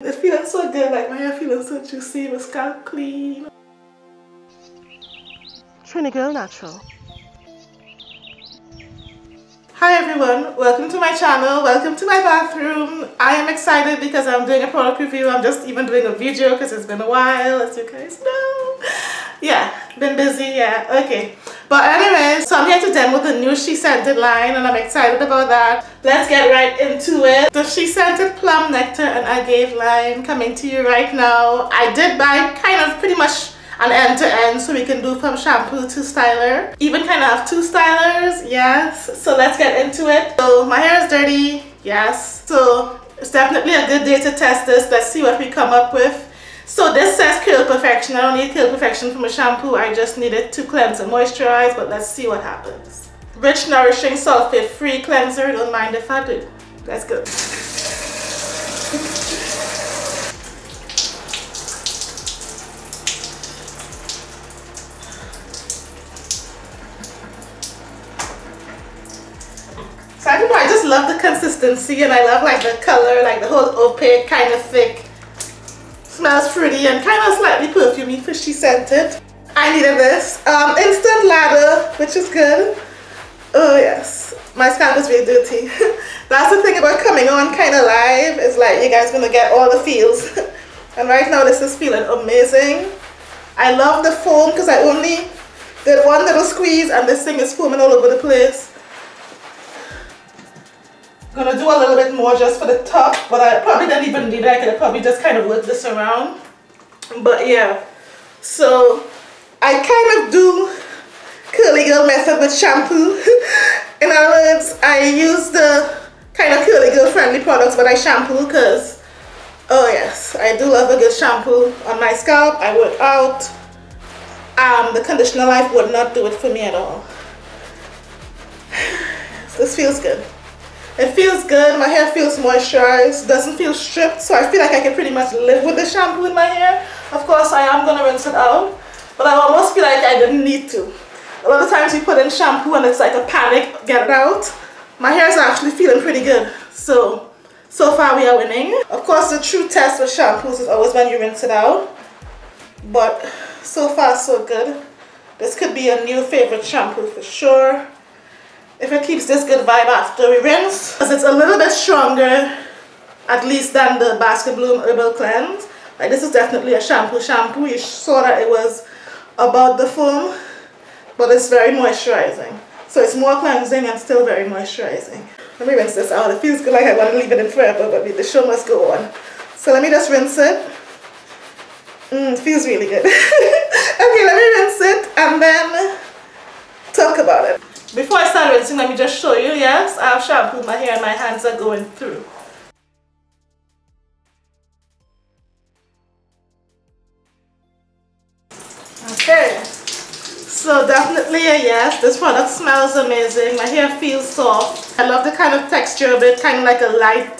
It feeling so good, like my hair feeling so juicy, my scalp clean. Trini Girl Natural. Hi everyone, welcome to my channel, welcome to my bathroom. I am excited because I'm doing a product review. I'm just even doing a video because it's been a while as you guys know. Yeah, been busy, yeah, okay. But anyway, so I'm here to demo the new She Scent It line and I'm excited about that. Let's get right into it. The She Scent It Plum Nectar and Agave line coming to you right now. I did buy kind of pretty much an end to end so we can do from shampoo to styler. Even kind of have two stylers, yes. So let's get into it. So my hair is dirty, yes. So it's definitely a good day to test this. Let's see what we come up with. So this says Curl Perfection. I don't need Curl Perfection from a shampoo. I just need it to cleanse and moisturize, but let's see what happens. Rich, nourishing, sulfate-free cleanser. Don't mind if I do. Let's go. So I know, I just love the consistency and I love like the color, like the whole opaque kind of thick Smells fruity and kind of slightly perfumey, fishy scented. I needed this. Um, instant lather, which is good. Oh yes, my scalp is really dirty. That's the thing about coming on kind of live, is like you guys gonna get all the feels. and right now this is feeling amazing. I love the foam because I only did one little squeeze and this thing is foaming all over the place gonna do a little bit more just for the top, but I probably don't even need that. I could probably just kind of work this around. But yeah, so I kind of do curly girl method with shampoo. In other words, I use the kind of curly girl friendly products, but I shampoo because, oh yes, I do love a good shampoo on my scalp. I work out. Um, the conditioner life would not do it for me at all. this feels good. It feels good. My hair feels moisturized. Doesn't feel stripped. So I feel like I can pretty much live with the shampoo in my hair. Of course, I am going to rinse it out. But I almost feel like I didn't need to. A lot of times you put in shampoo and it's like a panic, get it out. My hair is actually feeling pretty good. So, so far we are winning. Of course, the true test with shampoos is always when you rinse it out. But so far so good. This could be a new favorite shampoo for sure if it keeps this good vibe after we rinse because it's a little bit stronger at least than the Basket Bloom Herbal Cleanse. Like this is definitely a shampoo shampoo. You saw that it was about the foam but it's very moisturizing. So it's more cleansing and still very moisturizing. Let me rinse this out. It feels good like I want to leave it in forever but the show must go on. So let me just rinse it. Mm, feels really good. Okay let me rinse it and then talk about it before I start rinsing, let me just show you, yes, I have shampooed my hair and my hands are going through. Okay, so definitely a yes, this product smells amazing, my hair feels soft. I love the kind of texture of it, kind of like a light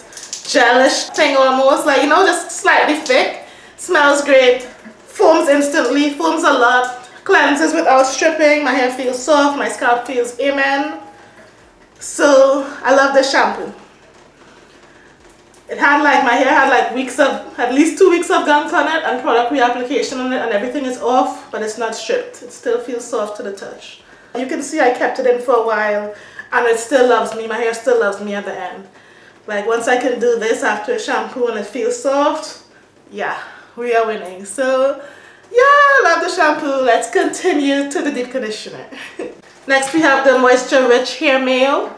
gelish thing almost, like you know, just slightly thick. Smells great, foams instantly, foams a lot, cleanses without stripping. My hair feels soft, my scalp feels amen. So I love this shampoo. It had like, my hair had like weeks of, at least two weeks of gunk on it and product reapplication on it and everything is off, but it's not stripped. It still feels soft to the touch. You can see I kept it in for a while and it still loves me. My hair still loves me at the end. Like once I can do this after a shampoo and it feels soft, yeah, we are winning. So yeah, love the shampoo. Let's continue to the deep conditioner. Next we have the Moisture Rich Hair Mayo.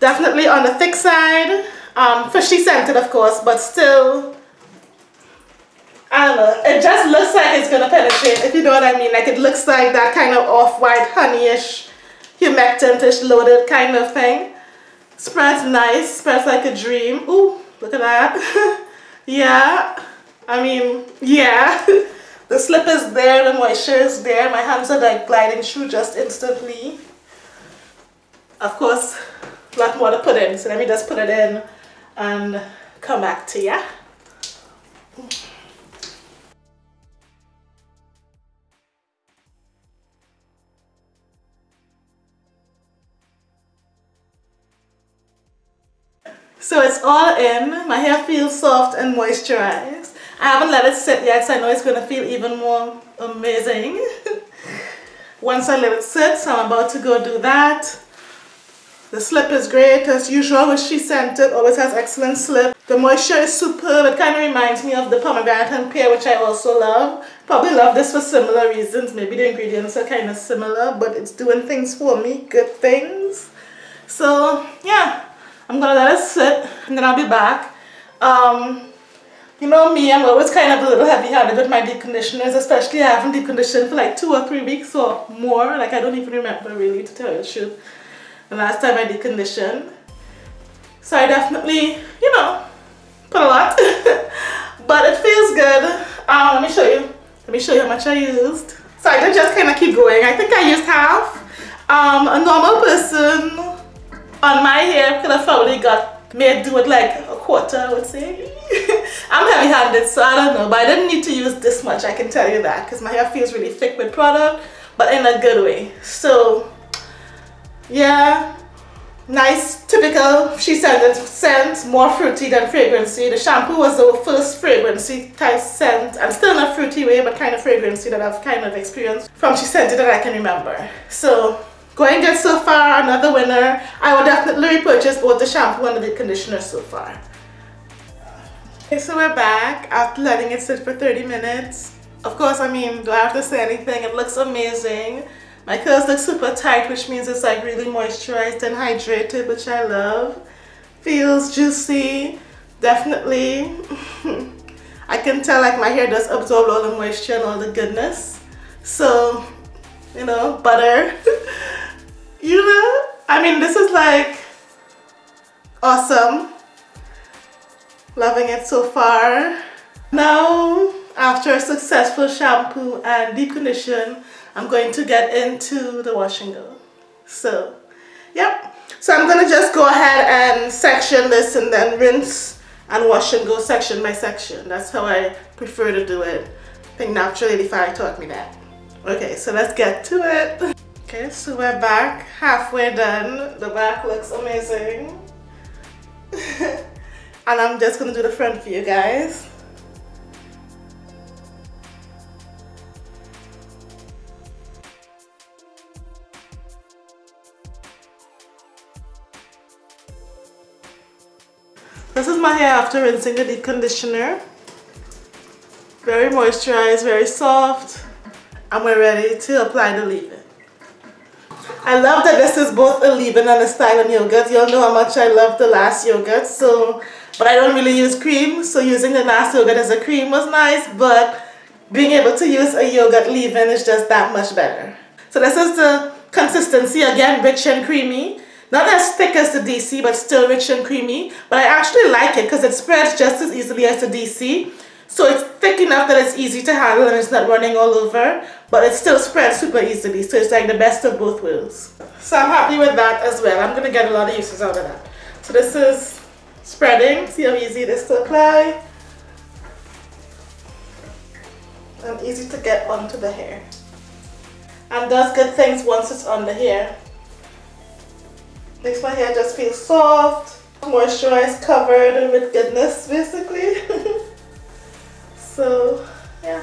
Definitely on the thick side. Um, fishy scented of course, but still, I don't know. It just looks like it's gonna penetrate, if you know what I mean. Like it looks like that kind of off-white honeyish, humectant-ish loaded kind of thing. Spreads nice, spreads like a dream. Ooh, look at that. yeah. I mean, yeah. the slip is there, the moisture is there. My hands are like gliding through just instantly. Of course, a lot more to put in. So let me just put it in and come back to ya. So it's all in. My hair feels soft and moisturized. I haven't let it sit yet, so I know it's going to feel even more amazing. Once I let it sit, so I'm about to go do that. The slip is great as usual with She Scent It, always has excellent slip. The moisture is superb, it kind of reminds me of the pomegranate and pear which I also love. Probably love this for similar reasons, maybe the ingredients are kind of similar but it's doing things for me, good things. So yeah, I'm gonna let it sit and then I'll be back. Um, you know me, I'm always kind of a little heavy-handed with my deep conditioners, especially I haven't deep conditioned for like two or three weeks or more. Like I don't even remember really to tell you the truth the last time I deep conditioned. So I definitely, you know, put a lot. but it feels good. Um, let me show you. Let me show you how much I used. So I did just kind of keep going. I think I used half. Um, a normal person on my hair could have probably got made do it like a quarter, I would say. I'm heavy-handed, so I don't know. But I didn't need to use this much, I can tell you that. Because my hair feels really thick with product, but in a good way. So, yeah, nice, typical, She Scent It scent, more fruity than fragrancy. The shampoo was the first fragrancy type scent, and still a fruity way, but kind of fragrancy that I've kind of experienced from She Scent It that I can remember. So, going good so far, another winner. I will definitely repurchase both the shampoo and the conditioner so far. Okay, so we're back after letting it sit for 30 minutes. Of course, I mean, do I have to say anything? It looks amazing. My curls look super tight, which means it's like really moisturized and hydrated, which I love. Feels juicy, definitely. I can tell like my hair does absorb all the moisture and all the goodness. So, you know, butter. you know, I mean, this is like awesome. Loving it so far. Now, after a successful shampoo and deep condition, I'm going to get into the wash and go. So, yep. So I'm gonna just go ahead and section this and then rinse and wash and go section by section. That's how I prefer to do it. I think Naptural85 taught me that. Okay, so let's get to it. Okay, so we're back, halfway done. The back looks amazing. and I'm just gonna do the front for you guys. This is my hair after rinsing the deep conditioner. Very moisturized, very soft. And we're ready to apply the leave-in. I love that this is both a leave-in and a styling yogurt. You all know how much I love the last yogurt. So, but I don't really use cream. So using the last yogurt as a cream was nice. But being able to use a yogurt leave-in is just that much better. So this is the consistency. Again, rich and creamy. Not as thick as the DC, but still rich and creamy. But I actually like it because it spreads just as easily as the DC. So it's thick enough that it's easy to handle and it's not running all over, but it still spreads super easily. So it's like the best of both worlds. So I'm happy with that as well. I'm going to get a lot of uses out of that. So this is spreading. See how easy it is to apply. And easy to get onto the hair. And does good things once it's on the hair. Makes my hair just feel soft, moisturized, covered, and with goodness, basically. so, yeah.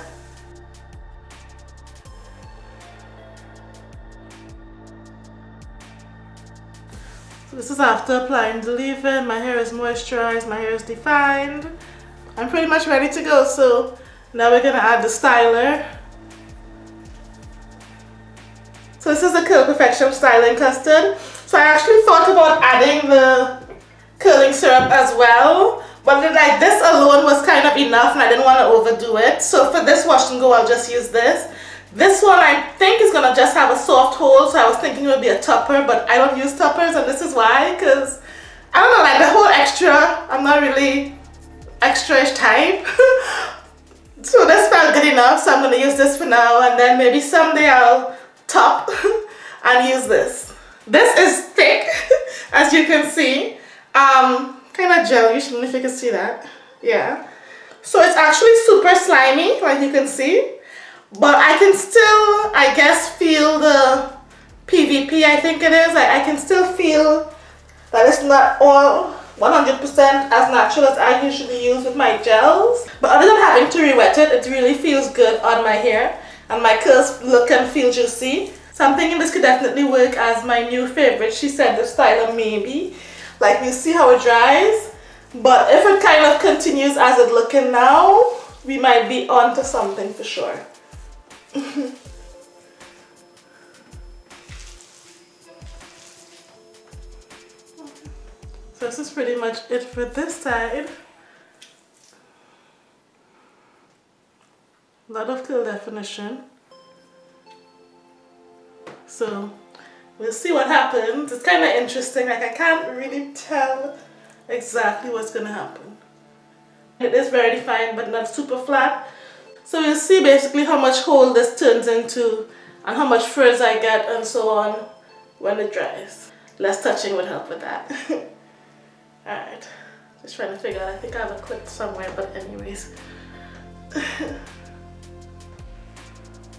So this is after applying the leave-in. My hair is moisturized, my hair is defined. I'm pretty much ready to go. So now we're gonna add the styler. So this is the Curl Perfection Styling Custard. So I actually thought about adding the curling syrup as well. But like this alone was kind of enough and I didn't want to overdo it. So for this wash and go, I'll just use this. This one I think is to just have a soft hold. So I was thinking it would be a topper, but I don't use toppers and this is why. Because, I don't know, like the whole extra, I'm not really extra-ish type. so this felt good enough. So I'm to use this for now. And then maybe someday I'll top and use this. This is thick, as you can see. Um, kind of gelish, I don't know if you can see that. Yeah. So it's actually super slimy, like you can see. But I can still, I guess, feel the PVP, I think it is. I, I can still feel that it's not all 100% as natural as I usually use with my gels. But other than having to re-wet it, it really feels good on my hair and my curls look and feel juicy. So I'm thinking this could definitely work as my new favorite. She Scent It styler maybe. Like we'll see how it dries. But if it kind of continues as it's looking now, we might be onto something for sure. So this is pretty much it for this side. A lot of curl definition. So we'll see what happens. It's kind of interesting. Like I can't really tell exactly what's going to happen. It is very defined but not super flat. So you'll see basically how much hold this turns into and how much frizz I get and so on when it dries. Less touching would help with that. Alright, just trying to figure out, I think I have a clip somewhere, but anyways.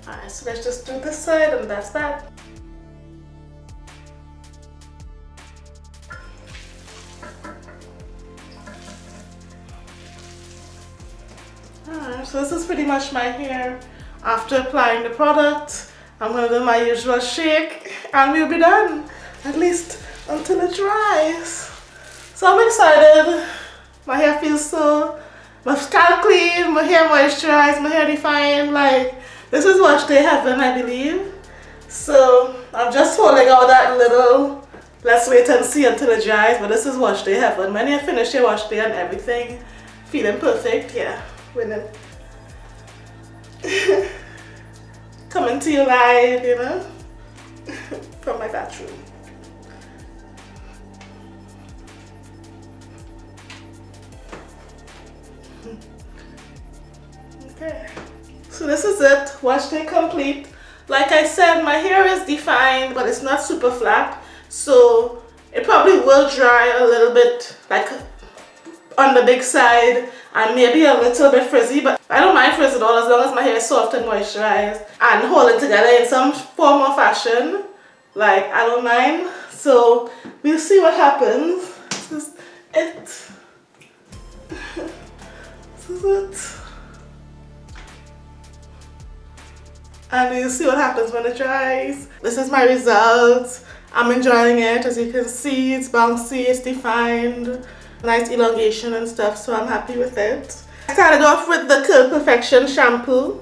Alright, so let's just do this side and that's that. So this is pretty much my hair after applying the product. I'm to do my usual shake and we'll be done, at least until it dries. So I'm excited. My hair feels so, my scalp clean, my hair moisturized, my hair defined. Like, this is wash day heaven, I believe. So I'm just holding out that little, let's wait and see until it dries. But this is wash day heaven. When you finish your wash day and everything, feeling perfect, yeah, winning. Coming to you live, you know, from my bathroom. Okay. So this is it. Wash day complete. Like I said, my hair is defined, but it's not super flat. So it probably will dry a little bit like on the big side and maybe a little bit frizzy, but I don't mind frizz at all as long as my hair is soft and moisturized and holding together in some form or fashion. Like, I don't mind. So we'll see what happens. This is it. this is it. and you see what happens when it dries. This is my result. I'm enjoying it. As you can see, it's bouncy, it's defined, nice elongation and stuff, so I'm happy with it. I started off with the Curl Perfection shampoo.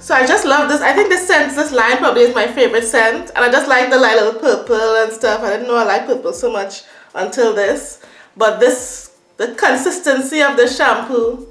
So I just love this. I think this scent, this line probably is my favorite scent. And I just like the light little purple and stuff. I didn't know I like purple so much until this. But this, the consistency of the shampoo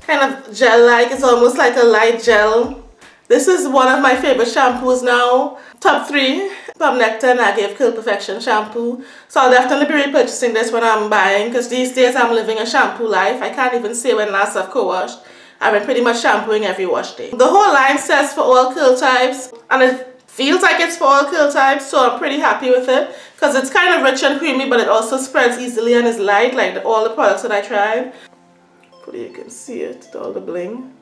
kind of gel-like. It's almost like a light gel. This is one of my favorite shampoos now. Top three, Plum Nectar and Agave Curl Perfection shampoo. So I'll definitely be repurchasing this when I'm buying because these days I'm living a shampoo life. I can't even say when last I've co-washed. I've been pretty much shampooing every wash day. The whole line says for all curl types and it feels like it's for all curl types so I'm pretty happy with it because it's kind of rich and creamy but it also spreads easily and is light like all the products that I tried. Hopefully you can see it, all the bling.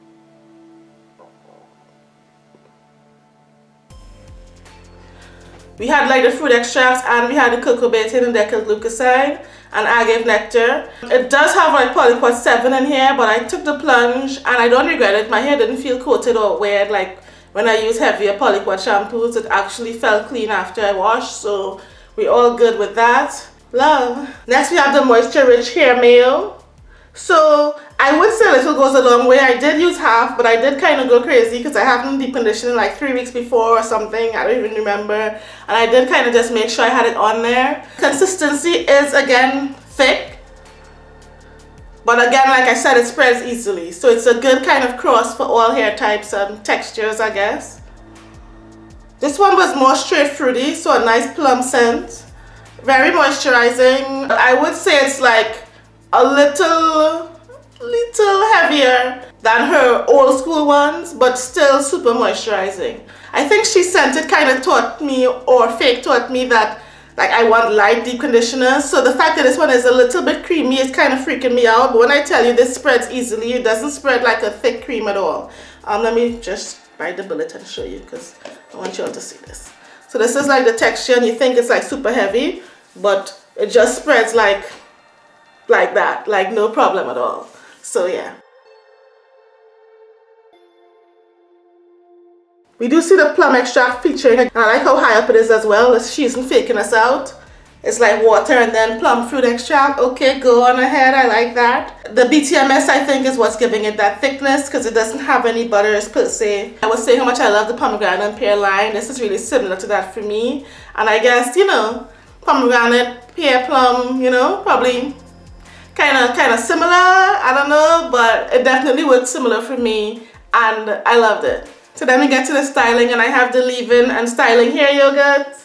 We had like the fruit extracts and we had the coco betaine and decylglucoside and agave nectar. It does have like polyquat 7 in here but I took the plunge and I don't regret it. My hair didn't feel coated or weird like when I use heavier polyquat shampoos. It actually felt clean after I washed so we're all good with that. Love. Next we have the moisture rich hair mayo. So I would say a little goes a long way. I did use half, but I did kind of go crazy because I haven't deep conditioning like three weeks before or something. I don't even remember. And I did kind of just make sure I had it on there. Consistency is again thick. But again, like I said, it spreads easily. So it's a good kind of cross for all hair types and textures, I guess. This one was more straight fruity, so a nice plum scent. Very moisturizing. I would say it's like a little little heavier than her old school ones but still super moisturizing. I think She Scent It kind of taught me or fake taught me that like I want light deep conditioners. So the fact that this one is a little bit creamy is kind of freaking me out. But when I tell you this spreads easily it doesn't spread like a thick cream at all. Um, let me just bite the bullet and show you because I want you all to see this. So this is like the texture and you think it's like super heavy but it just spreads like like that like no problem at all so yeah we do see the plum extract featuring and I like how high up it is as well she isn't faking us out it's like water and then plum fruit extract. Okay, go on ahead. I like that. The BTMS, I think, is what's giving it that thickness because it doesn't have any butters per se. I was saying how much I love the pomegranate and pear line. This is really similar to that for me. And I guess, you know, pomegranate, pear plum, you know, probably kind of kind of similar. I don't know, but it definitely worked similar for me. And I loved it. So then we get to the styling and I have the leave-in and styling hair yogurt.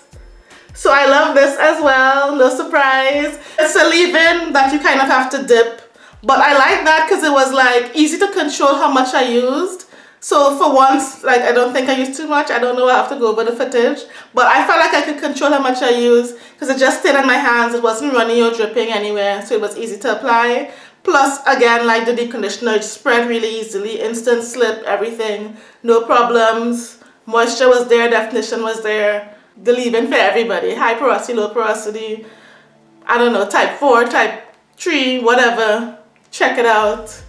So I love this as well, no surprise. It's a leave-in that you kind of have to dip. But I like that because it was like easy to control how much I used. So for once, like I don't think I used too much. I don't know, I have to go over the footage. But I felt like I could control how much I used because it just stayed on my hands. It wasn't running or dripping anywhere. So it was easy to apply. Plus, again, like the deep conditioner, it spread really easily. Instant slip, everything. No problems. Moisture was there, definition was there the leave-in for everybody. High porosity, low porosity, I don't know, type 4, type 3, whatever. Check it out.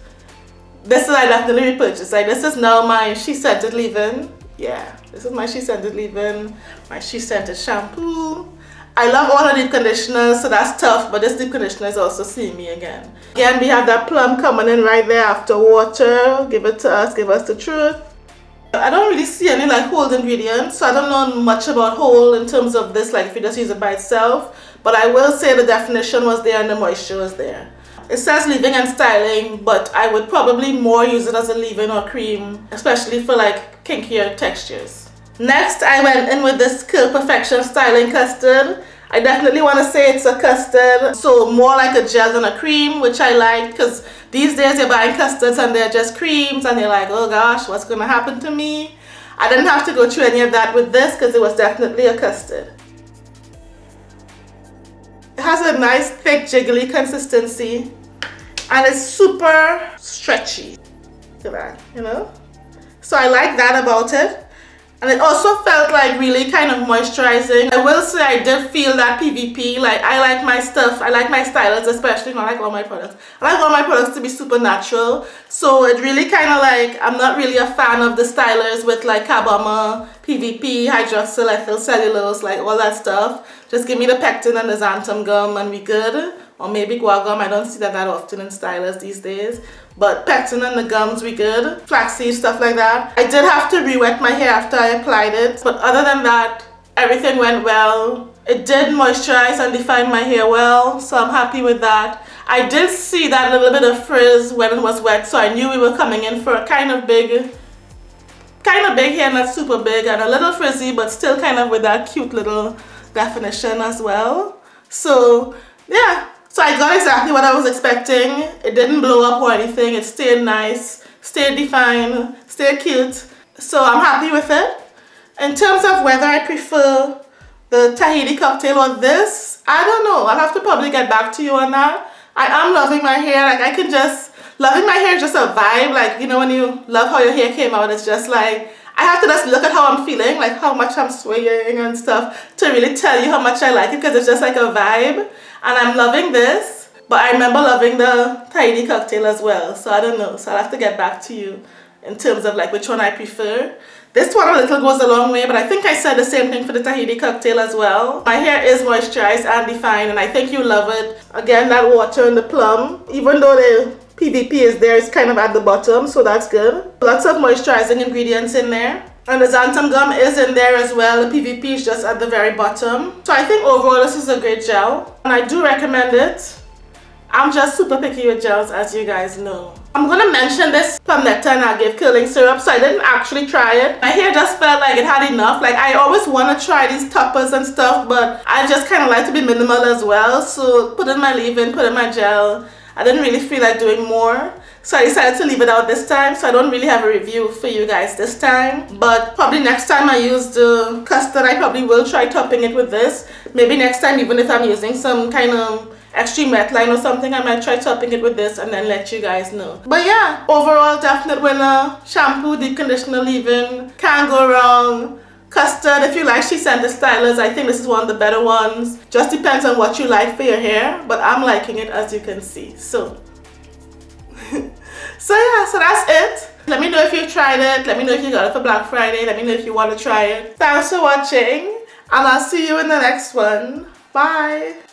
This is I definitely repurchase. Like this is now my She Scent It leave-in. Yeah, this is my She Scent It leave-in. My She Scent It shampoo. I love all the deep conditioners, so that's tough, but this deep conditioner is also seeing me again. Again, we have that plum coming in right there after water. Give it to us, give us the truth. I don't really see any like whole ingredients, so I don't know much about whole in terms of this, like if you just use it by itself. But I will say the definition was there and the moisture was there. It says leave-in and styling, but I would probably more use it as a leave-in or cream, especially for like kinkier textures. Next, I went in with this Curl Perfection Styling Custard. I definitely want to say it's a custard, so more like a gel than a cream, which I like because these days you're buying custards and they're just creams and you're like, oh gosh, what's going to happen to me? I didn't have to go through any of that with this because it was definitely a custard. It has a nice thick jiggly consistency and it's super stretchy. Look at that, you know? So I like that about it and it also felt like really kind of moisturizing. I will say I did feel that PVP, like I like my stuff, I like my stylers especially, I like all my products. I like all my products to be super natural, so it really kind of like, I'm not really a fan of the stylers with like Carbomer, PVP, hydroxyl, ethyl cellulose, like all that stuff. Just give me the pectin and the xanthan gum and we good. Or maybe guar gum, I don't see that that often in stylers these days. But pectin and the gums we good. Flaxseed, stuff like that. I did have to re-wet my hair after I applied it. But other than that, everything went well. It did moisturize and define my hair well, so I'm happy with that. I did see that little bit of frizz when it was wet, so I knew we were coming in for a kind of big, kind of big hair, not super big, and a little frizzy, but still kind of with that cute little definition as well. So, yeah, so I got exactly what I was expecting. It didn't blow up or anything. It stayed nice, stayed defined, stayed cute. So I'm happy with it. In terms of whether I prefer the Tahiti cocktail or this, I don't know. I'll have to probably get back to you on that. I am loving my hair. Like I can just, loving my hair is just a vibe. Like, you know, when you love how your hair came out, it's just like, I have to just look at how I'm feeling, like how much I'm swaying and stuff to really tell you how much I like it because it's just like a vibe and I'm loving this but I remember loving the Tahiti cocktail as well. So I don't know. So I'll have to get back to you in terms of like which one I prefer. This one a little goes a long way but I think I said the same thing for the Tahiti cocktail as well. My hair is moisturized and defined and I think you love it. Again that water and the plum even though the PVP is there it's kind of at the bottom so that's good. Lots of moisturizing ingredients in there and the xanthan gum is in there as well. The PVP is just at the very bottom. So I think overall this is a great gel. And I do recommend it. I'm just super picky with gels as you guys know. I'm gonna mention this Nectar and Agave curling syrup so I didn't actually try it. My hair just felt like it had enough. Like I always want to try these toppers and stuff but I just kind of like to be minimal as well. So put in my leave-in, put in my gel. I didn't really feel like doing more. So I decided to leave it out this time. So I don't really have a review for you guys this time. But probably next time I use the custard, I probably will try topping it with this. Maybe next time, even if I'm using some kind of extreme wet line or something, I might try topping it with this and then let you guys know. But yeah, overall definite winner. Shampoo, deep conditioner leave-in. Can't go wrong. Custard, if you like She Scent It Stylers, I think this is one of the better ones. Just depends on what you like for your hair, but I'm liking it as you can see. So, so yeah, so that's it. Let me know if you've tried it. Let me know if you got it for Black Friday. Let me know if you want to try it. Thanks for watching, and I'll see you in the next one. Bye.